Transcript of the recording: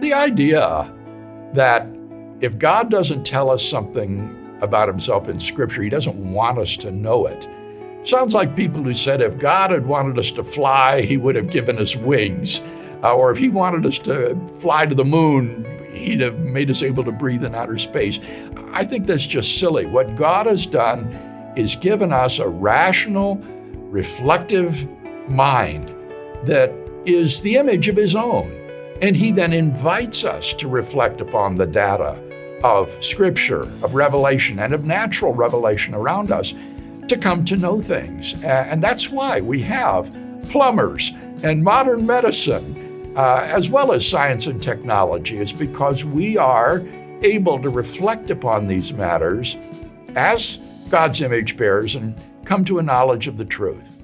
The idea that if God doesn't tell us something about himself in Scripture, he doesn't want us to know it. Sounds like people who said if God had wanted us to fly, he would have given us wings. Uh, or if he wanted us to fly to the moon, he'd have made us able to breathe in outer space. I think that's just silly. What God has done is given us a rational, reflective mind that is the image of his own. And he then invites us to reflect upon the data of Scripture, of revelation, and of natural revelation around us to come to know things. And that's why we have plumbers and modern medicine, uh, as well as science and technology, is because we are able to reflect upon these matters as God's image bearers and come to a knowledge of the truth.